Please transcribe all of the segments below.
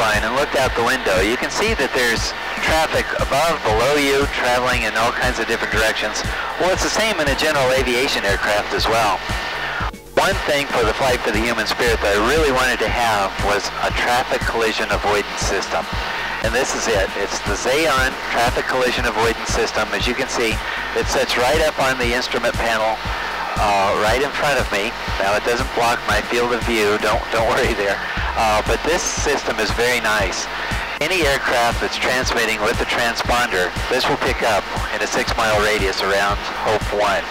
line and looked out the window, you can see that there's traffic above, below you, traveling in all kinds of different directions. Well, it's the same in a general aviation aircraft as well. One thing for the Flight for the Human Spirit that I really wanted to have was a traffic collision avoidance system. And this is it. It's the Zaon traffic collision avoidance system. As you can see, it sits right up on the instrument panel uh, right in front of me. Now it doesn't block my field of view, don't, don't worry there. Uh, but this system is very nice. Any aircraft that's transmitting with a transponder, this will pick up in a six mile radius around Hope 1.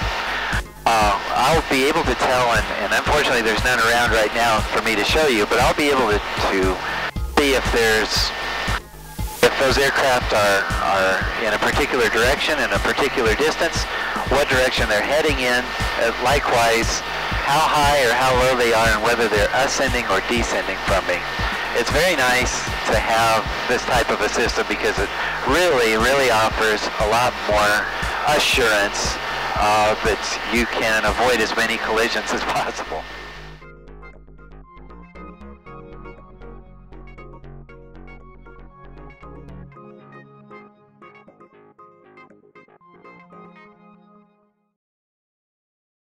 Uh, I'll be able to tell, and, and, unfortunately there's none around right now for me to show you, but I'll be able to, to see if there's if those aircraft are, are in a particular direction, in a particular distance, what direction they're heading in, uh, likewise, how high or how low they are and whether they're ascending or descending from me. It's very nice to have this type of a system because it really, really offers a lot more assurance uh, that you can avoid as many collisions as possible.